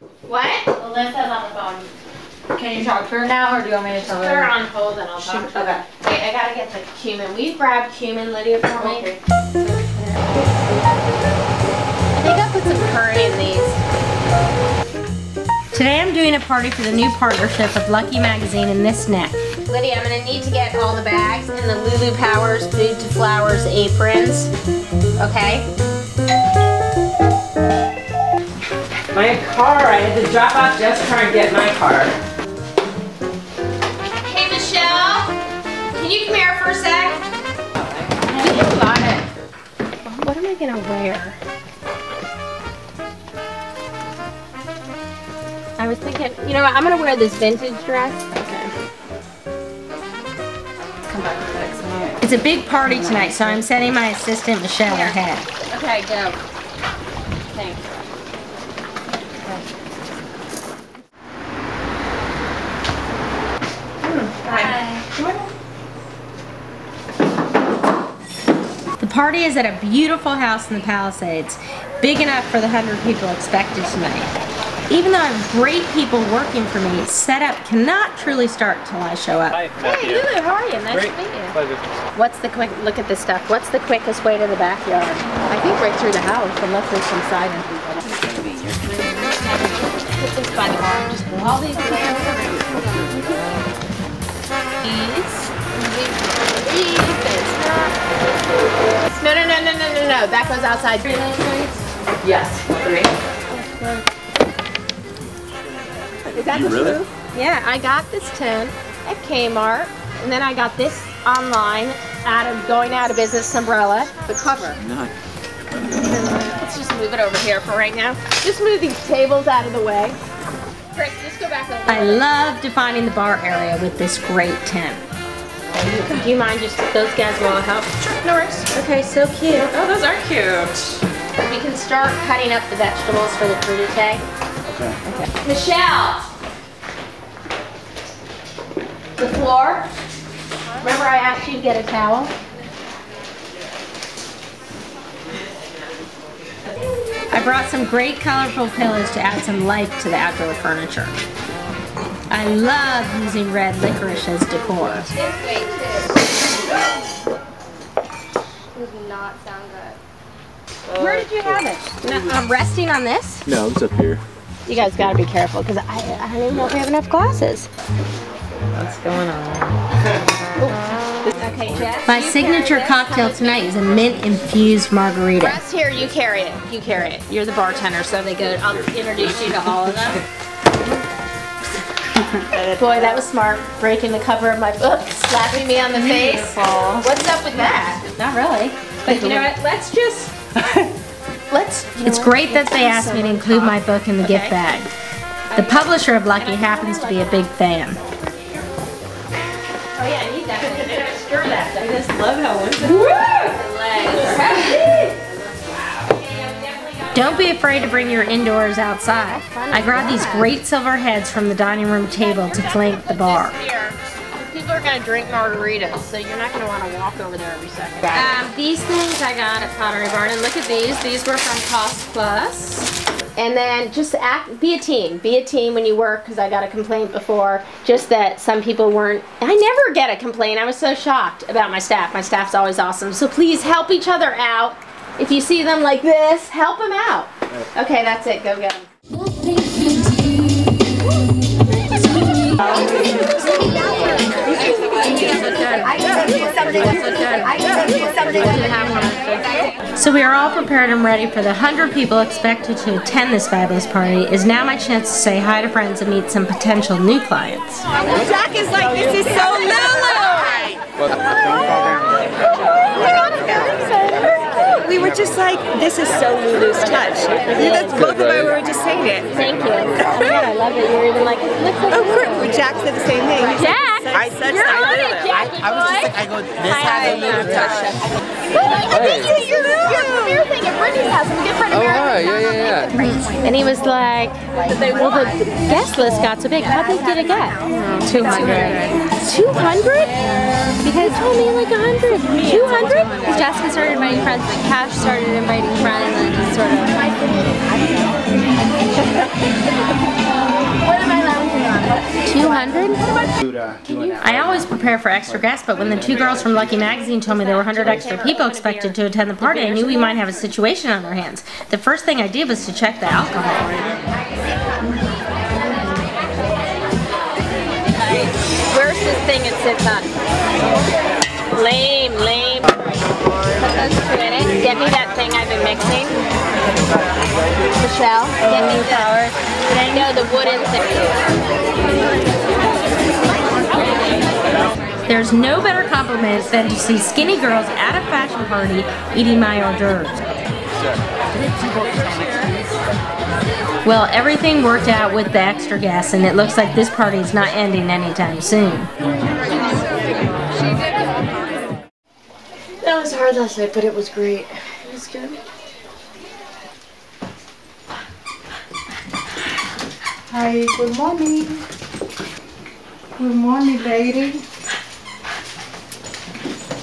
What? Alyssa's on the phone. Can you talk to her now, or do you want me to tell Put her her? on hold and I'll talk to her. okay. Wait, I gotta get the cumin. Will you grab cumin, Lydia, for me? Okay. I think I put some curry in these. Today I'm doing a party for the new partnership of Lucky Magazine and This Neck. Lydia, I'm gonna need to get all the bags and the Lulu Powers Food to Flowers aprons. Okay? My car, I had to drop off Jeff's car and get my car. Hey, Michelle. Can you come here for a sec? You got it. What am I gonna wear? I was thinking, you know what, I'm gonna wear this vintage dress. Okay. Come back and text me. It's a big party tonight, so I'm sending my assistant Michelle ahead. Okay, go. Thanks. Party is at a beautiful house in the Palisades, big enough for the 100 people expected tonight. Even though I have great people working for me, setup cannot truly start till I show up. Hey, Lulu, how are you? Nice Great. to meet you. Pleasure. What's the quick, look at this stuff. What's the quickest way to the backyard? I think right through the house, unless there's some side entry. Put this by the bar. Just pull all these layers. These. These. It's not. No, no, no, no, no, no, no. That goes outside. Yes, three. Is that the Really? truth? Yeah, I got this tin at Kmart, and then I got this online out of going out of business umbrella, the cover. Nice. Let's just move it over here for right now. Just move these tables out of the way. Chris, just go back over. I love defining the bar area with this great tent. Do you mind just those guys will help? Sure, no worries. Okay, so cute. Oh, those are cute. We can start cutting up the vegetables for the crudité. Okay. Michelle! The floor. Remember I asked you to get a towel? I brought some great colorful pillows to add some life to the outdoor furniture. I love using red licorice as decor. This. Does not sound good. Uh, Where did you have it? No, I'm resting on this. No, it's up here. You guys gotta be careful because I, I don't even know if we have enough glasses. What's going on? Okay, Jess. My signature cocktail tonight is a mint infused margarita. Rest here, you carry it. You carry it. You're the bartender, so they go. I'll introduce you to all of them. Boy, that was smart. Breaking the cover of my book, slapping me on the face. What's up with that? Not really. But you know what? Let's just let's. you know It's what? great that they asked me to include my book in the gift bag. The publisher of Lucky happens to be a big fan. Oh yeah, I need that. Stir that. I just love how one Don't be afraid to bring your indoors outside. I grabbed these great silver heads from the dining room table to flank the bar. Here. People are gonna drink margaritas, so you're not gonna want to walk over there every second. Um, these things I got at Pottery Barn, and look at these. These were from Cost Plus. And then just act, be a team. Be a team when you work, because I got a complaint before. Just that some people weren't. I never get a complaint. I was so shocked about my staff. My staff's always awesome. So please help each other out. If you see them like this, help them out. Okay, that's it. Go get them. So we are all prepared and ready for the 100 people expected to attend this fabulous party. It is now my chance to say hi to friends and meet some potential new clients. Jack is like, this is so Lulu! We were just like, this is so Lulu's touch. That's both of us were just saying it. Thank you. Oh my I love it. You're even like, it looks like Of course, well, Jack said the same thing. He's Jack! Like, such You're like on it, Jackie I was just boy. like, I go, this has a little touch. This is your, your premiere thing at Brittany's house. I'm a good friend of oh, American yeah, yeah, yeah. And he was like, well, the guest list got so big. How big did it get? 200. 200? Because he told me like 100. 200? Because Jessica started inviting friends, then Cash started inviting friends, and just sort of. what am I lounging on? 200? I always prepare for extra guests, but when the two girls from Lucky Magazine told me there were 100 extra people expected to attend the party, I knew we might have a situation on our hands. The first thing I did was to check the alcohol. Where's this thing it sits on? Uh, lame, lame. Mixing. Michelle, get me flowers. No, the wooden thing. There's no better compliment than to see skinny girls at a fashion party eating my hors d'oeuvres. Well, everything worked out with the extra gas, and it looks like this party is not ending anytime soon. That was hard last night, but it was great. It was good. Hi, good morning. Good morning, lady.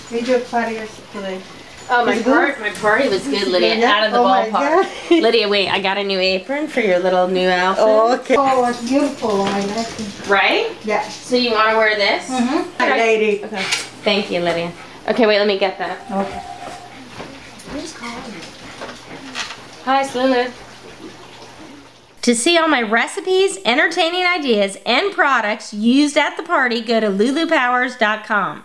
How's your party yesterday? Oh, my, Is it good? part, my party was good, Lydia. Yeah? Out of the Oh ballpark. Lydia, wait, I got a new apron for your little new outfit. Oh, okay. Oh, it's beautiful. I like it. Right? Yeah. So you want to wear this? Mm-hmm. Hi, lady. Okay. Thank you, Lydia. Okay, wait, let me get that. Okay. Who's calling? Hi, Lulu. To see all my recipes, entertaining ideas, and products used at the party, go to lulupowers.com.